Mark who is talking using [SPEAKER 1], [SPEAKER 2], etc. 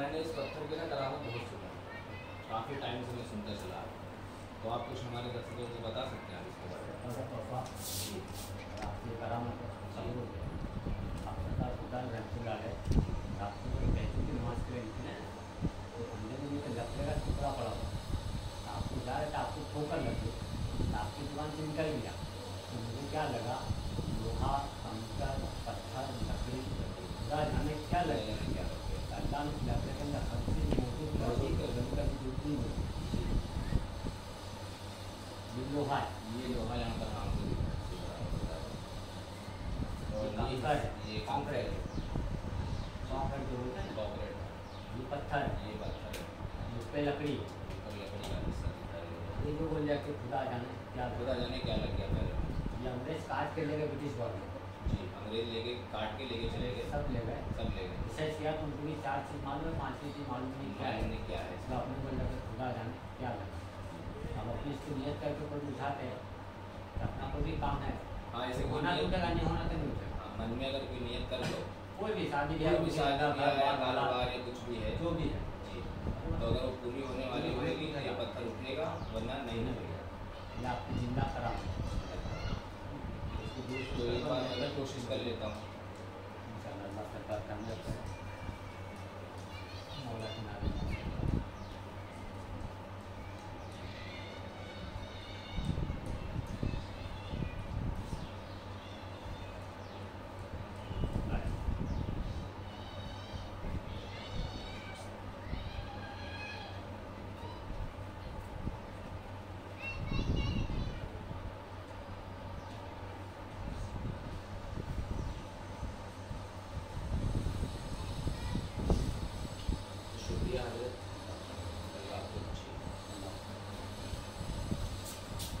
[SPEAKER 1] मैंने इस पत्थर के ना करामत बहुत सुना काफ़ी टाइम से मैं सुनता चला तो आप कुछ हमारे दर्शकों को बता सकते हैं इसके बारे में?
[SPEAKER 2] आपकी ठोकर लगी आपकी दुकान से निकल गया। तो मुझे क्या लगा? लोहा कंकर पत्थर लकड़ी जाने क्या लगे क्या लगे अल्लाह ने ये लोहा
[SPEAKER 1] ये लोहा यहाँ पर नाम और
[SPEAKER 2] ये कंकड़।
[SPEAKER 1] ये कंकड़
[SPEAKER 2] कॉन्क्रीट जो होता है ना,
[SPEAKER 1] कॉन्क्रीट
[SPEAKER 2] ये पत्थर
[SPEAKER 1] ये पत्थर
[SPEAKER 2] इस लकड़ी ये जो बोल जाके खुदा जाने क्या
[SPEAKER 1] खुदा जाने क्या लग गया पहले
[SPEAKER 2] ये अंग्रेज़ काट के ले गए ब्रिटिश गवर्नमेंट
[SPEAKER 1] अंग्रेज़ लेके काट के लेके चले गए।
[SPEAKER 2] सब ले गए।
[SPEAKER 1] सब ले गए।
[SPEAKER 2] विशेष किया तो उनको भी चार चीज़ मालूम है पांचवी चीज़ मालूम नहीं क्या है
[SPEAKER 1] नहीं क्या है।
[SPEAKER 2] इसका अपने को लगे खुदा जाने क्या लगे हम अपनी इसकी नियत करके कोई बुझाते हैं कि अपना कोई भी काम है।
[SPEAKER 1] हाँ ऐसे कोई
[SPEAKER 2] होना तो उठेगा नहीं होना तो नहीं। उठेगा
[SPEAKER 1] हाँ, मन में अगर कोई नियत कर लो
[SPEAKER 2] कोई भी शादी ब्याह कुछ
[SPEAKER 1] शादी ब्याह या
[SPEAKER 2] कारोबार,
[SPEAKER 1] या कुछ भी है
[SPEAKER 2] जो भी है।
[SPEAKER 1] तो अगर वो पूरी होने वाली होगी तो ये पत्थर उठेगा वरना नहीं उठेगा
[SPEAKER 2] ये आपकी ज़िंदा दूर
[SPEAKER 1] तो एक का कोशिश कर लेता हूँ।